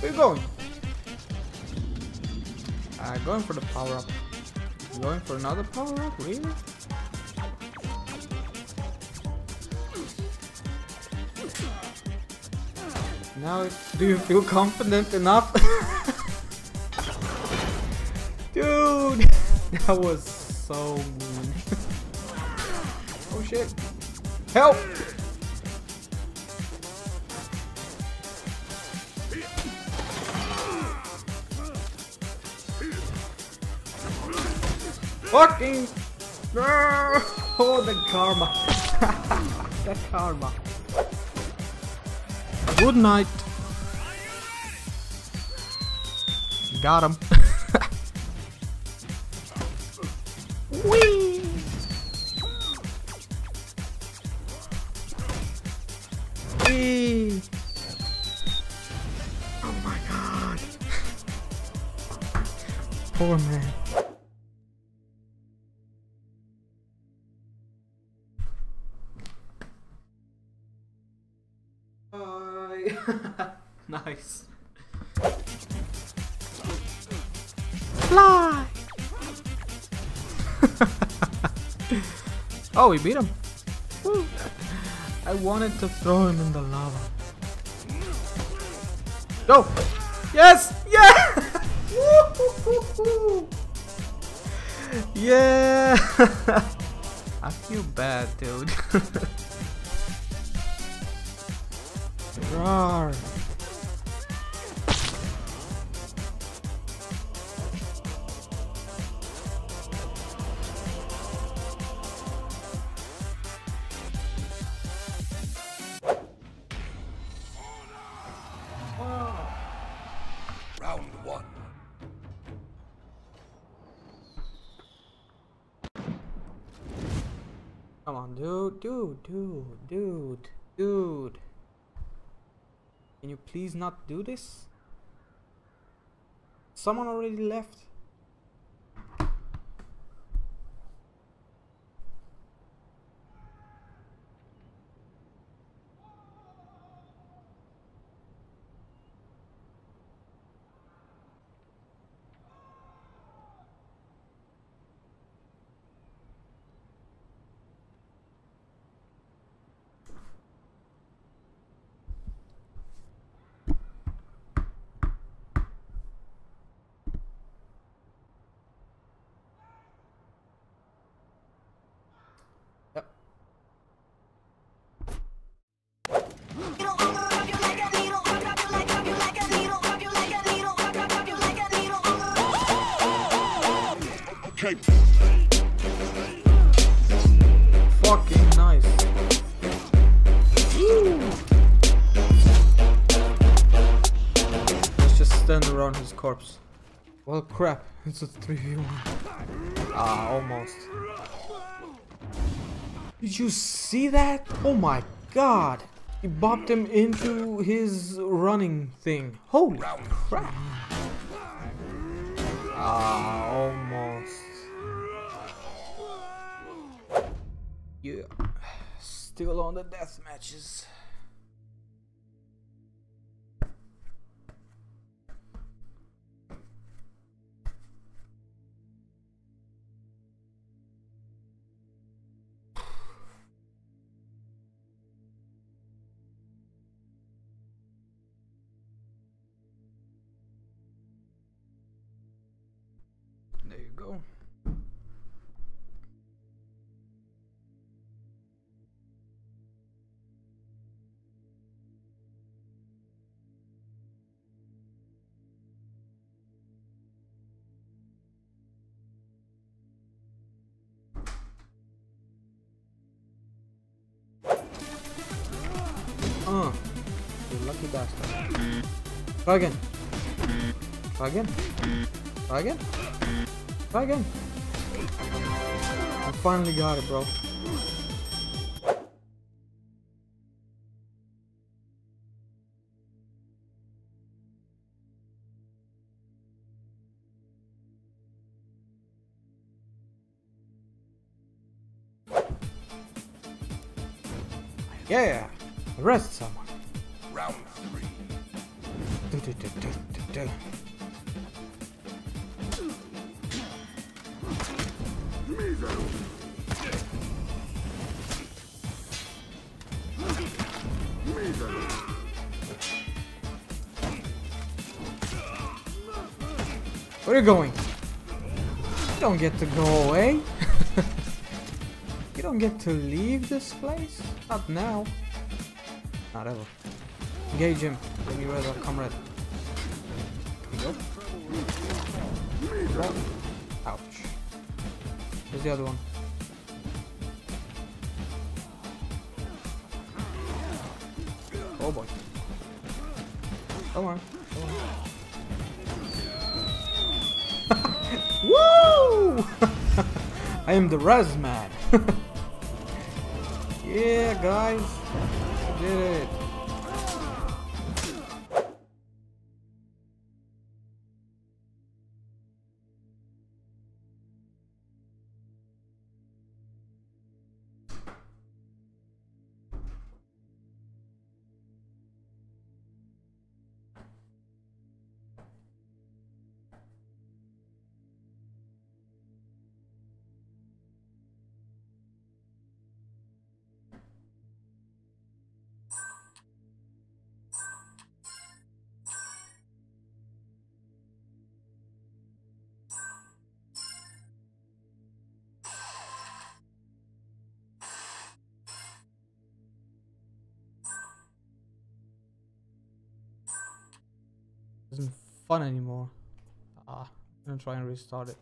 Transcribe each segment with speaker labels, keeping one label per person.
Speaker 1: Where you going? Uh, going for the power up. Going for another power up? Really? Now, do you feel confident enough? Dude, that was so mean. oh shit. Help! Fucking! No! Oh, the karma. the karma. Good night. Got him. Whee! Whee! Oh my god. Poor man. nice. Fly. oh, we beat him. Woo. I wanted to throw him in the lava. Go! Yes! Yeah! Yeah! I feel bad, dude. Roar.
Speaker 2: Round one.
Speaker 1: Come on, dude, dude, dude, dude, dude. Can you please not do this? Someone already left. Fucking nice. Let's just stand around his corpse. Well, crap. It's a 3v1. Ah, almost. Did you see that? Oh my god. He bopped him into his running thing. Holy crap. Ah, almost. Yeah. Still on the death matches. There you go. Lucky bastard. Mm. Try again. Try again. Try again. Try again. I finally got it, bro. Yeah, arrest someone.
Speaker 2: Round three.
Speaker 1: Dude, Where are you going? You don't get to go away. you don't get to leave this place. Not now. Not ever. Engage him. Bring you red comrade. Here we go. Ouch. Where's the other one? Oh boy. Come on. Woo! I am the res man. yeah, guys. I did it. Isn't fun anymore. Ah, I'm gonna try and restart it.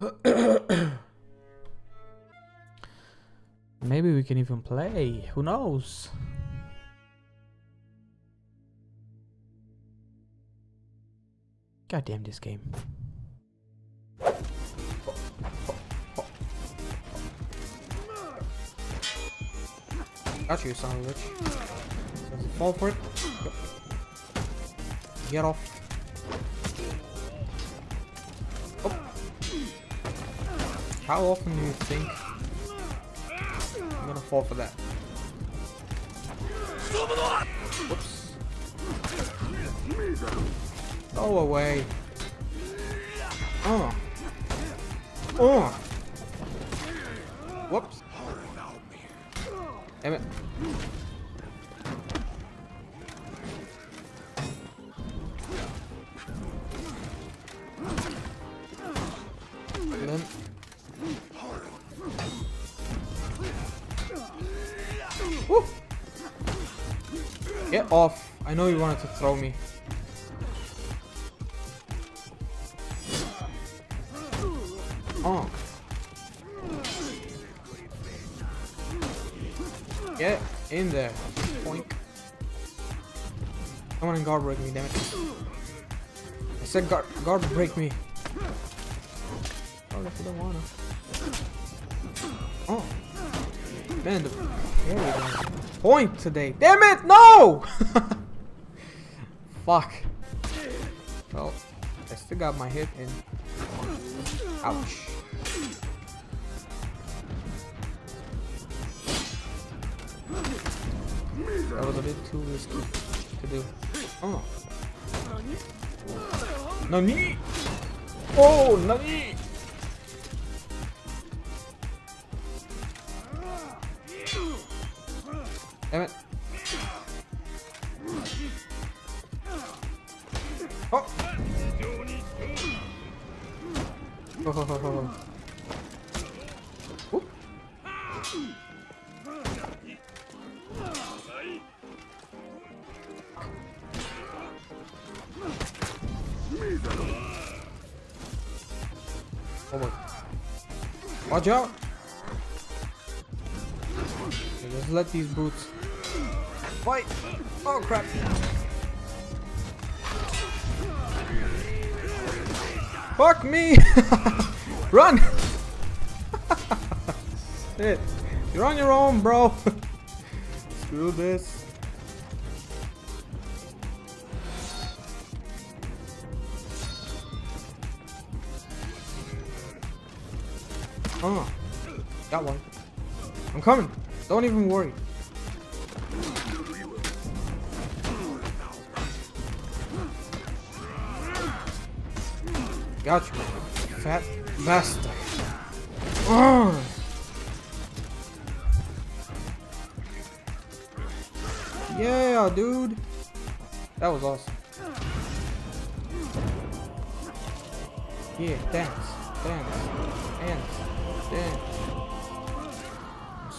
Speaker 1: Maybe we can even play. Who knows? God damn this game. Got you, son of a bitch. Fall for it? Get off. Oh. How often do you think I'm gonna fall for that? Whoops. Go away. Oh. Oh. Whoops. Damn it. Off. I know you wanted to throw me. Oh. Get in there. Come on and guard break me, damn it. I said guard, guard break me. Oh, if you don't wanna. Oh. Man, the there we go. Point today. Damn it, no! Fuck. Well, I still got my hit in. Ouch. That was a bit too risky to do. Oh. Nani? Oh, Nani? Oop. Oh my. Watch out! Okay, just let these boots fight. Oh crap! Fuck me! Run! Shit. You're on your own, bro. Screw this. Oh, got one. I'm coming. Don't even worry. Got you, fat bastard. Ugh. Oh. Yeah, dude. That was awesome. Yeah, dance, dance, dance, dance.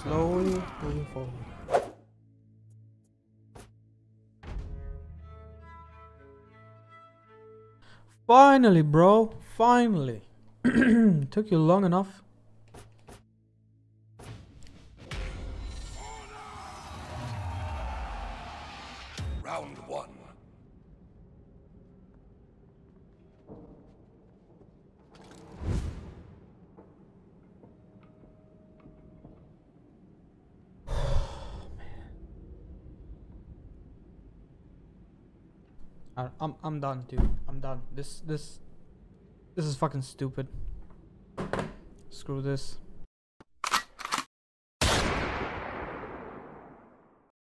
Speaker 1: Slowly moving forward. Finally, bro. Finally. Took you long enough.
Speaker 2: Round one.
Speaker 1: I'm I'm done, dude. I'm done. This this this is fucking stupid. Screw this.